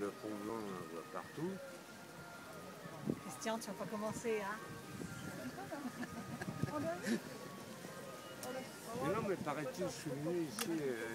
Le pont blanc, on en voit partout. Christian, tu vas pas commencer, hein Mais non, mais paraît-il, je suis venu ici, euh,